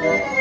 Yeah.